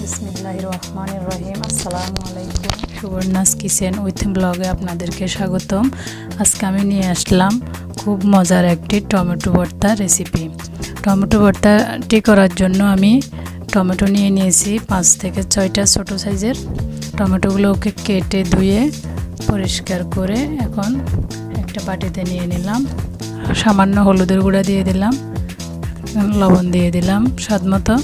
রহমান রহিম আসসালামু আলাইকুম Subarna's kitchen with ব্লগে আপনাদেরকে স্বাগতম। আজকে আমি নিয়ে আসলাম খুব মজার একটি টমেটো ভর্তা রেসিপি টমেটো ভর্তাটি করার জন্য আমি টমেটো নিয়ে নিয়েছি পাঁচ থেকে ছয়টা ছোটো সাইজের। টমেটোগুলোকে কেটে ধুয়ে পরিষ্কার করে এখন একটা বাটিতে নিয়ে নিলাম। সামান্য হলুদের গুঁড়া দিয়ে দিলাম, লবণ দিয়ে দিলাম স্বাদ মতো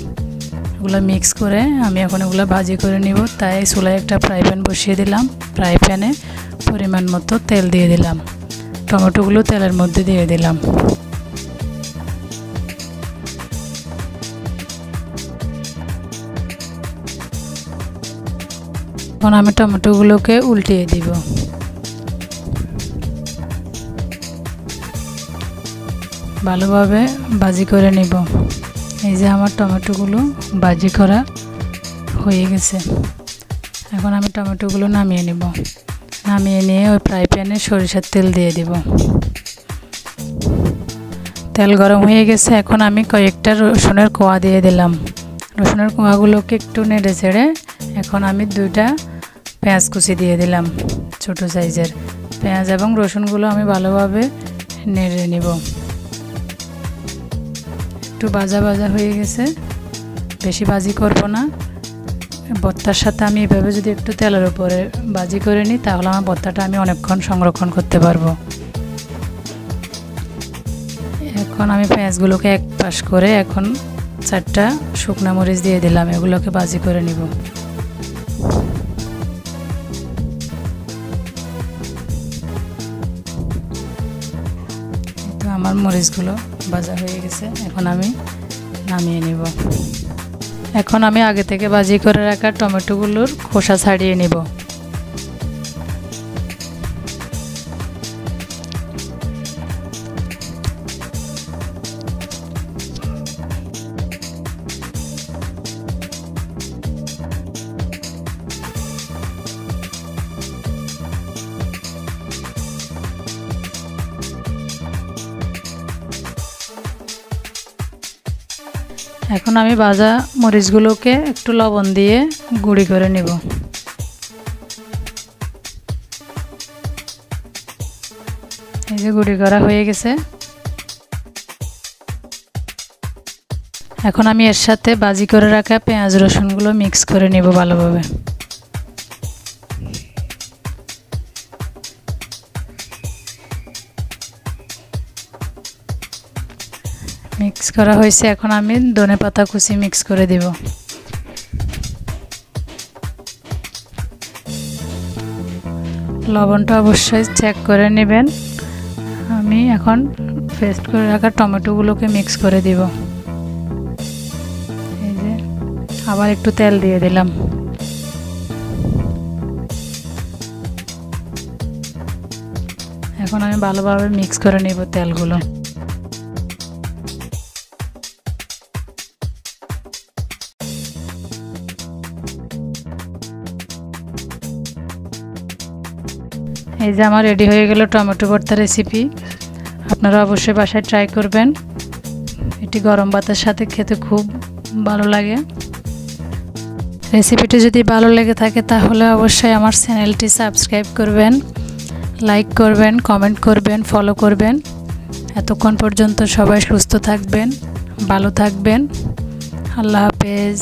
ওগুলো মিক্স করে আমি এখন ওগুলো ভাজি করে নিব। তাই চুলায় একটা ফ্রাই প্যান বসিয়ে দিলাম। ফ্রাই প্যানে পরিমাণ মতো তেল দিয়ে দিলাম। টমেটোগুলো তেলের মধ্যে দিয়ে দিলাম। এখন আমি টমেটোগুলোকে উল্টিয়ে দিব। ভালোভাবে ভাজি করে নিব। এই যে আমার টমেটোগুলো বাজি করা হয়ে গেছে। এখন আমি টমেটোগুলো নামিয়ে নিব। নামিয়ে নিয়ে ওই ফ্রাই প্যানে সরিষার তেল দিয়ে দিব। তেল গরম হয়ে গেছে, এখন আমি কয়েকটা রসুনের কোয়া দিয়ে দিলাম। রসুনের কোয়াগুলোকে একটু নেড়ে ছেড়ে এখন আমি দুইটা পেঁয়াজ কুচি দিয়ে দিলাম, ছোট সাইজের। পেঁয়াজ এবং রসুনগুলো আমি ভালোভাবে নেড়ে নিব। একটু ভাজা ভাজা হয়ে গেছে, বেশি ভাজি করব না। ভর্তার সাথে আমি এভাবে যদি একটু তেলের উপরে ভাজি করে নিই, তাহলে আমার ভর্তাটা আমি অনেকক্ষণ সংরক্ষণ করতে পারব। এখন আমি পেঁয়াজগুলোকে এক পাশ করে এখন চারটা শুকনো মরিচ দিয়ে দিলাম, এগুলোকে ভাজি করে নিব। তো আমার মরিচগুলো ভাজা হয়ে গেছে, এখন আমি নামিয়ে নিব। এখন আমি আগে থেকে বাজি করে রাখা টমেটোগুলোর খোসা ছাড়িয়ে নিব। এখন আমি ভাজা মরিচগুলোকে একটু লবণ দিয়ে গুঁড়ি করে নিব। এই যে গুঁড়ি করা হয়ে গেছে। এখন আমি এর সাথে বাজি করে রাখা পেঁয়াজ রসুনগুলো মিক্স করে নিব ভালোভাবে। মিক্স করা হয়েছে। এখন আমি ধনে পাতা কুচি মিক্স করে দিব। লবণটা অবশ্যই চেক করে নেবেন। আমি এখন পেস্ট করে রাখা টমেটোগুলোকে মিক্স করে দিব। এই যে, আবার একটু তেল দিয়ে দিলাম। এখন আমি ভালোভাবে মিক্স করে নিব তেলগুলো। এই যে আমার রেডি হয়ে গেল টমেটো ভর্তা রেসিপি আপনারা অবশ্যই বাসায় ট্রাই করবেন। এটি গরম ভাতের সাথে খেতে খুব ভালো লাগে। রেসিপিটি যদি ভালো লেগে থাকে, তাহলে অবশ্যই আমার চ্যানেলটি সাবস্ক্রাইব করবেন লাইক করবেন কমেন্ট করবেন ফলো করবেন। এতক্ষণ পর্যন্ত সবাই সুস্থ থাকবেন, ভালো থাকবেন। আল্লাহ হাফেজ।